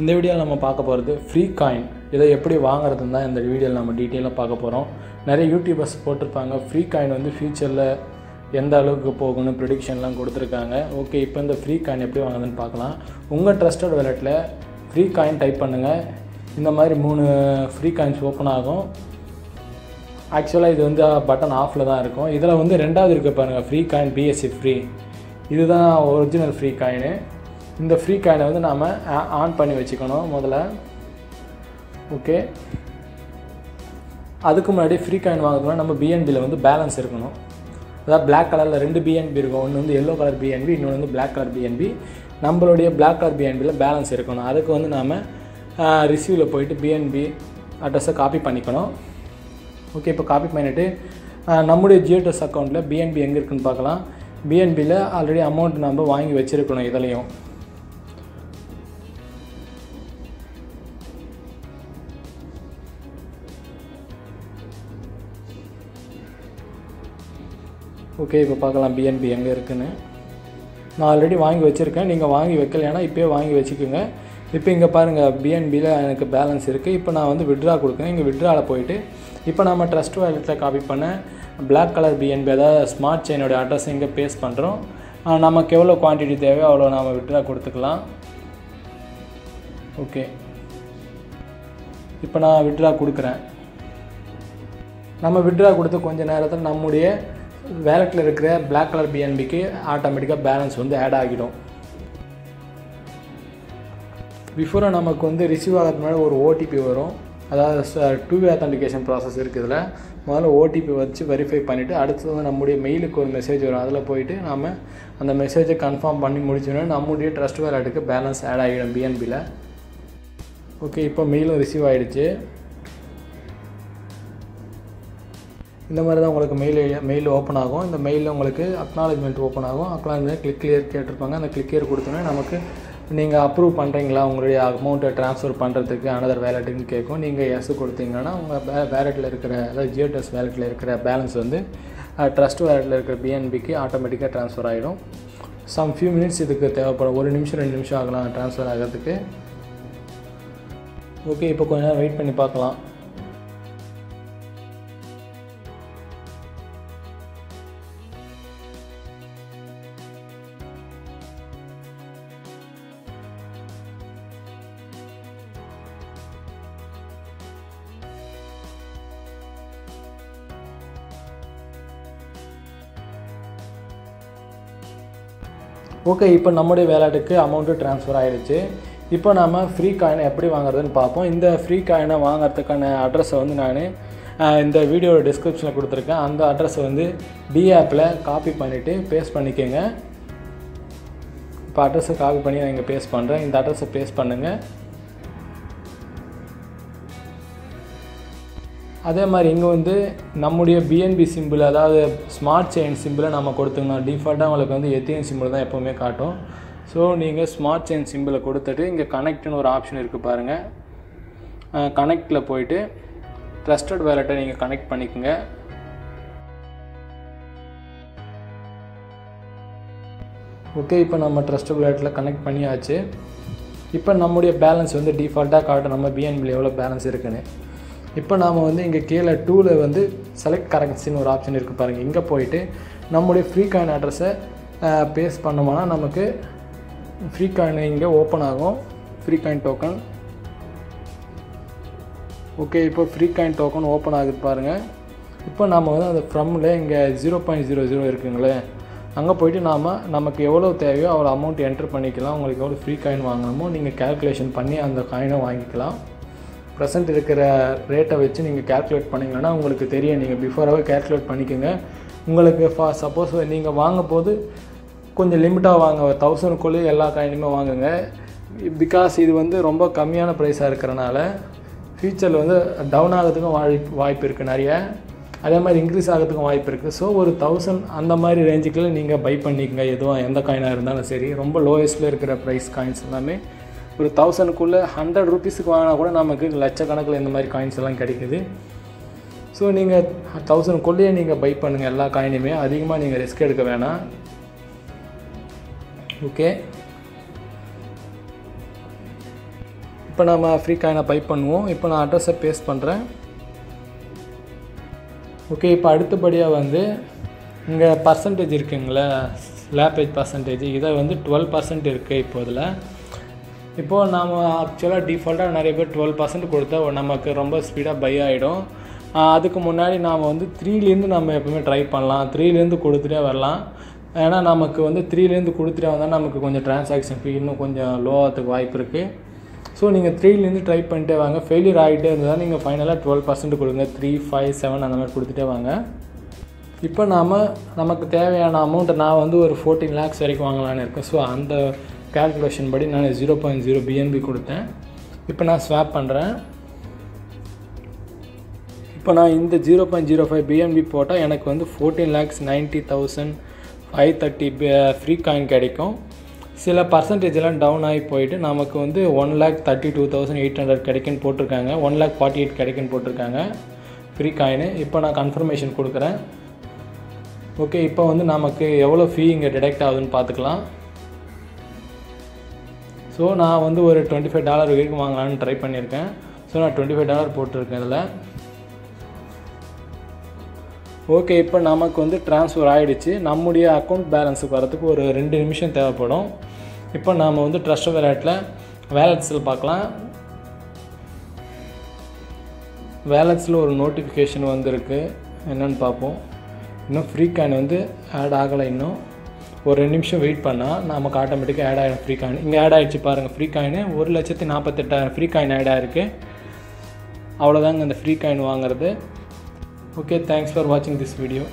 இந்த வீடியோவில் நம்ம பார்க்க போகிறது ஃப்ரீ காயின் இதை எப்படி வாங்குறதுன்னு தான் இந்த வீடியோவில் நம்ம டீட்டெயிலாக பார்க்க போகிறோம் நிறைய யூடியூபர்ஸ் போட்டிருப்பாங்க. ஃப்ரீ காயின் வந்து ஃப்யூச்சரில் எந்த அளவுக்கு போகணும் ப்ரிடிக்ஷன்லாம் கொடுத்துருக்காங்க. ஓகே இப்போ இந்த ஃப்ரீ காயின் எப்படி வாங்குதுன்னு பார்க்கலாம். உங்கள் ட்ரஸ்டட் வேலெட்டில் ஃப்ரீ காயின் டைப் பண்ணுங்கள் இந்த மாதிரி மூணு ஃப்ரீ காயின்ஸ் ஓப்பன் ஆகும். ஆக்சுவலாக இது வந்து பட்டன் ஆஃபில் தான் இருக்கும். இதில் வந்து ரெண்டாவது இருக்க பாருங்கள் ஃப்ரீ காயின் பிஎஸ்சி ஃப்ரீ இதுதான் ஒரிஜினல் ஃப்ரீ காயினு இந்த ஃப்ரீ காயினை வந்து நாம் ஆன் பண்ணி வச்சுக்கணும் முதல்ல. ஓகே அதுக்கு முன்னாடி ஃப்ரீ காயின் வாங்குறதுனா நம்ம பிஎன்பியில் வந்து பேலன்ஸ் இருக்கணும். அதாவது பிளாக் கலரில் ரெண்டு பிஎன்பி இருக்கும். ஒன்று வந்து எல்லோ கலர் பிஎன்பி இன்னொன்று வந்து பிளாக் கலர் பிஎன்பி நம்மளுடைய பிளாக் கலர் பிஎன்பியில் பேலன்ஸ் இருக்கணும். அதுக்கு வந்து நாம் ரிசீவில் போயிட்டு பிஎன்பி அட்ரஸை காப்பி பண்ணிக்கணும். ஓகே இப்போ காப்பி பண்ணிவிட்டு நம்முடைய ஜியோடெஸ் அக்கௌண்ட்டில் பிஎன்பி எங்கே இருக்குன்னு பார்க்கலாம். பிஎன்பியில் ஆல்ரெடி அமௌண்ட் நம்ம வாங்கி வச்சுருக்கணும் இதுலேயும். ஓகே இப்போ பார்க்கலாம் பிஎன்பி எங்கே இருக்குன்னு. நான் ஆல்ரெடி வாங்கி வச்சுருக்கேன். நீங்கள் வாங்கி வைக்கலைன்னா இப்போயே வாங்கி வச்சுக்கோங்க. இப்போ இங்கே பாருங்கள் பிஎன்பியில் எனக்கு பேலன்ஸ் இருக்குது இப்போ நான் வந்து விட்ரா கொடுக்குறேன். இங்கே விட்ராவில் போயிட்டு இப்போ நம்ம ட்ரஸ்ட் வேலெட்டில் காப்பி பண்ண பிளாக் கலர் பிஎன்பி அதாவது ஸ்மார்ட் செயினோட அட்ரஸ் இங்கே பேஸ்ட் பண்ணுறோம் நமக்கு எவ்வளோ குவான்டிட்டி தேவையோ அவ்வளோ நம்ம விட்ரா கொடுத்துக்கலாம். ஓகே இப்போ நான் விட்ரா கொடுக்குறேன். நம்ம விட்ரா கொடுத்து கொஞ்சம் நேரத்தில் நம்முடைய வேலெட்டில் இருக்கிற பிளாக் கலர் பிஎன்பிக்கு ஆட்டோமேட்டிக்காக பேலன்ஸ் வந்து ஆட் ஆகிடும். பிஃபோராக நமக்கு வந்து ரிசீவ் ஆகிறது முன்னாடி ஒரு ஓடிபி வரும். அதாவது டூ வே அத்தன்டிகேஷன் ப்ராசஸ் இருக்குதுல முதல்ல ஓடிபி வச்சு வெரிஃபை பண்ணிவிட்டு அடுத்தது வந்து நம்முடைய மெயிலுக்கு ஒரு மெசேஜ் வரும். அதில் போயிட்டு நம்ம அந்த மெசேஜை கன்ஃபார்ம் பண்ணி முடிச்சோன்னா நம்முடைய ட்ரஸ்ட் வேலெட்டுக்கு பேலன்ஸ் ஆட் ஆகிடும் பிஎன்பியில் ஓகே இப்போ மெயிலும் ரிசீவ் ஆகிடுச்சு இந்த மாதிரி தான் உங்களுக்கு மெயில் மெயில் ஓப்பன் ஆகும். இந்த மெயிலில் உங்களுக்கு அக்னாலஜ்மெண்ட் ஓப்பன் ஆகும். அக்னாலஜ்மெண்ட் கிளிக் கிளியர் கேட்டிருப்பாங்க. அந்த கிளிக் கிளியர் கொடுத்தோன்னே நமக்கு நீங்கள் அப்ரூவ் பண்ணுறீங்களா உங்களுடைய அமௌண்ட்டை ட்ரான்ஸ்ஃபர் பண்ணுறதுக்கு அனதர் வேலெட்டுன்னு கேட்கும். நீங்கள் எஸ் கொடுத்தீங்கன்னா உங்கள் வே வேலெட்டில் இருக்கிற அதாவது ஜியோடெஸ் வேலெட்டில் இருக்கிற பேலன்ஸ் வந்து ட்ரஸ்ட் வேலெட்டில் இருக்கிற பிஎன்பிக்கு ஆட்டோமேட்டிக்காக ட்ரான்ஸ்ஃபர் ஆகிடும் சம் ஃபியூ மினிட்ஸ் இதுக்கு தேவைப்படும். ஒரு நிமிஷம் ரெண்டு நிமிஷம் ஆகலாம். ட்ரான்ஸ்ஃபர் ஆகிறதுக்கு. ஓகே இப்போ கொஞ்ச நேரம் வெயிட் பண்ணி பார்க்கலாம். ஓகே இப்போ நம்முடைய வேலெட்டுக்கு அமௌண்ட்டு ட்ரான்ஸ்ஃபர் ஆகிடுச்சு இப்போ நாம் ஃப்ரீ காயினை எப்படி வாங்குறதுன்னு பார்ப்போம். இந்த ஃப்ரீ காயினை வாங்குறதுக்கான அட்ரஸை வந்து நான் இந்த வீடியோட டிஸ்கிரிப்ஷனில் கொடுத்துருக்கேன். அந்த அட்ரஸை வந்து டி ஆப்பில் காப்பி பண்ணிவிட்டு பேஸ்ட் பண்ணிக்கோங்க. இப்போ அட்ரஸை காப்பி பண்ணி நான் இங்கே பேஸ்ட் பண்ணுறேன் இந்த அட்ரஸை பேஸ்ட் பண்ணுங்கள் அதே மாதிரி இங்கே வந்து நம்முடைய பிஎன்பி சிம்பிள் அதாவது ஸ்மார்ட் செயின் சிம்பிளை நம்ம கொடுத்துக்கணும். டிஃபால்ட்டாக உங்களுக்கு வந்து எத்தியன் சிம்பிள் தான் எப்போவுமே காட்டும். ஸோ நீங்கள் ஸ்மார்ட் செயின் சிம்பிளை கொடுத்துட்டு இங்கே கனெக்ட்னு ஒரு ஆப்ஷன் இருக்குது பாருங்கள் கனெக்டில் போயிட்டு ட்ரஸ்டட் வேலெட்டை நீங்கள் கனெக்ட் பண்ணிக்கோங்க. ஓகே இப்போ நம்ம ட்ரஸ்ட் வேலெட்டில் கனெக்ட் பண்ணியாச்சு. இப்போ நம்முடைய பேலன்ஸ் வந்து டிஃபால்ட்டாக காட்டும். நம்ம பிஎன்பியில் எவ்வளோ பேலன்ஸ் இருக்குன்னு. இப்போ நாம் வந்து இங்கே கீழே டூவில் வந்து செலக்ட் கரன்சின்னு ஒரு ஆப்ஷன் இருக்குது பாருங்கள் இங்கே போயிட்டு நம்முடைய ஃப்ரீ காயின் அட்ரஸை பேஸ் பண்ணோம்னா நமக்கு ஃப்ரீ காயின் இங்கே ஓப்பன் ஆகும். ஃப்ரீ காயின் டோக்கன் ஓகே இப்போ ஃப்ரீ காயின் டோக்கன் ஓப்பன் ஆகுது பாருங்கள் இப்போ நாம் வந்து அந்த ஃப்ரம்மில் இங்கே ஜீரோ பாயிண்ட் ஜீரோ ஜீரோ இருக்குங்களே. அங்கே போயிட்டு நாம் நமக்கு எவ்வளோ தேவையோ அவ்வளோ அமௌண்ட் என்ட்ரு பண்ணிக்கலாம். உங்களுக்கு எவ்வளோ ஃப்ரீ காயின் வாங்கணுமோ நீங்கள் கேல்குலேஷன் பண்ணி அந்த காயினை வாங்கிக்கலாம். ப்ரெசென்ட் இருக்கிற ரேட்டை வச்சு நீங்கள் கேல்குலேட் பண்ணிங்கன்னா உங்களுக்கு தெரியும். நீங்கள் பிஃபோராகவே கேல்குலேட் பண்ணிக்கோங்க. உங்களுக்கு ஃபா சப்போஸ் நீங்கள் வாங்க போது கொஞ்சம் லிமிட்டாக வாங்க. தௌசண்ட்குள்ளே எல்லா காயினுமே வாங்குங்க. பிகாஸ் இது வந்து ரொம்ப கம்மியான ப்ரைஸாக இருக்கிறனால ஃப்யூச்சரில் வந்து டவுன் ஆகிறதுக்கும் வாய்ப்பு வாய்ப்பு இருக்குது நிறைய. அதே மாதிரி இன்க்ரீஸ் ஆகிறதுக்கும் வாய்ப்பு இருக்குது ஸோ ஒரு தௌசண்ட் அந்த மாதிரி ரேஞ்சுக்குள்ளே நீங்கள் பை பண்ணிக்கங்க. எதுவும் எந்த காயினாக இருந்தாலும் சரி. ரொம்ப லோயஸ்ட்டில் இருக்கிற ப்ரைஸ் காயின்ஸ் எல்லாமே ஒரு தௌசண்ட்குள்ளே ஹண்ட்ரட் ருபீஸுக்கு வாங்கினா கூட நமக்கு லட்சக்கணக்கில் இந்த மாதிரி காயின்ஸ் எல்லாம் கிடைக்குது. ஸோ நீங்கள் தௌசண்ட்குள்ளேயே நீங்கள் பை பண்ணுங்கள் எல்லா காயினுமே அதிகமாக நீங்கள் ரிஸ்க் எடுக்க வேணாம். ஓகே இப்போ நம்ம ஃப்ரீ காயினை பை பண்ணுவோம். இப்போ நான் அட்ரஸை பேஸ்ட் பண்ணுறேன் ஓகே இப்போ அடுத்தபடியாக வந்து இங்கே பர்சன்டேஜ் இருக்குங்களே லேப்பேஜ் பர்சன்டேஜ் இதை வந்து டுவெல் பர்சன்ட் இருக்குது இப்போ இதில் இப்போது நாம் ஆக்சுவலாக டிஃபால்ட்டாக நிறைய பேர் டுவெல் பர்சன்ட் கொடுத்தா நமக்கு ரொம்ப ஸ்பீடாக பை ஆகிடும் அதுக்கு முன்னாடி நாம் வந்து த்ரீலேருந்து நம்ம எப்பவுமே ட்ரை பண்ணலாம். த்ரீலேருந்து கொடுத்துட்டே வரலாம். ஏன்னா நமக்கு வந்து த்ரீலேருந்து கொடுத்துட்டே வந்தால் நமக்கு கொஞ்சம் டிரான்சாக்ஷன் ஃபீ இன்னும் கொஞ்சம் லோவாகிறதுக்கு வாய்ப்பு இருக்குது ஸோ நீங்கள் த்ரீலேருந்து ட்ரை பண்ணிட்டே வாங்க. ஃபெயிலியர் ஆகிட்டே இருந்தால் நீங்கள் ஃபைனலாக டுவெல் பர்சன்ட் கொடுங்க. த்ரீ ஃபைவ் செவன் அந்த மாதிரி கொடுத்துட்டே வாங்க. இப்போ நாம் நமக்கு தேவையான அமௌண்ட்டை நான் வந்து ஒரு ஃபோர்டீன் லேக்ஸ் வரைக்கும் வாங்கலான்னு இருக்கேன். ஸோ அந்த கேல்குலேஷன் படி நான் ஜீரோ பாயிண்ட் ஜீரோ பிஎன்பி கொடுத்தேன். இப்போ நான் ஸ்வாப் பண்ணுறேன் இப்போ நான் இந்த zero point zero five BNB போட்டால் எனக்கு வந்து fourteen lakhs ninety thousand five thirty free coin கிடைக்கும். சில பர்சன்டேஜ்லாம் டவுன் ஆகி போயிட்டு நமக்கு வந்து one lakh thirty two thousand eight hundred கிடைக்குன்னு போட்டிருக்காங்க. ஒன் லேக் ஃபார்ட்டி எயிட் கிடைக்குன்னு போட்டிருக்காங்க. ஃப்ரீ காயின் இப்போ நான் கன்ஃபர்மேஷன் கொடுக்குறேன். ஓகே இப்போ வந்து நமக்கு எவ்வளோ ஃபீ இங்கே டிடெக்ட் ஆகுதுன்னு பார்த்துக்கலாம். ஸோ நான் வந்து ஒரு டுவெண்ட்டி ஃபைவ் டாலர் வரைக்கும் வாங்கலான்னு ட்ரை பண்ணியிருக்கேன். ஸோ நான் டுவெண்ட்டி ஃபைவ் டாலர் போட்டிருக்கேன் இதில். ஓகே இப்போ நமக்கு வந்து ட்ரான்ஸ்ஃபர் ஆகிடுச்சு நம்முடைய அக்கௌண்ட் பேலன்ஸுக்கு வரதுக்கு ஒரு ரெண்டு நிமிஷம் தேவைப்படும். இப்போ நாம் வந்து ட்ரஸ்ட் வேலட்டில் வேலட்ஸில் பார்க்கலாம். வேலட்ஸில் ஒரு நோட்டிஃபிகேஷன் வந்திருக்கு. என்னென்னு பார்ப்போம். இன்னும் ஃப்ரீ காயின் வந்து ஆட் ஆகலை இன்னும். ஒரு ரெண்டு நிமிஷம் வெயிட் பண்ணால் நமக்கு ஆட்டோமேட்டிக்காக ஆட் ஆகிடும் ஃப்ரீ காயின் இங்கே ஆட் ஆகிடுச்சு பாருங்கள் ஃப்ரீ காயின் ஒரு லட்சத்தி நாற்பத்தெட்டாயிரம் ஃப்ரீ காயின் ஆட் ஆகிருக்கு அவ்வளோதாங்க அந்த ஃப்ரீ காயின் வாங்குறது. ஓகே தேங்க்ஸ் ஃபார் வாட்சிங் திஸ் வீடியோ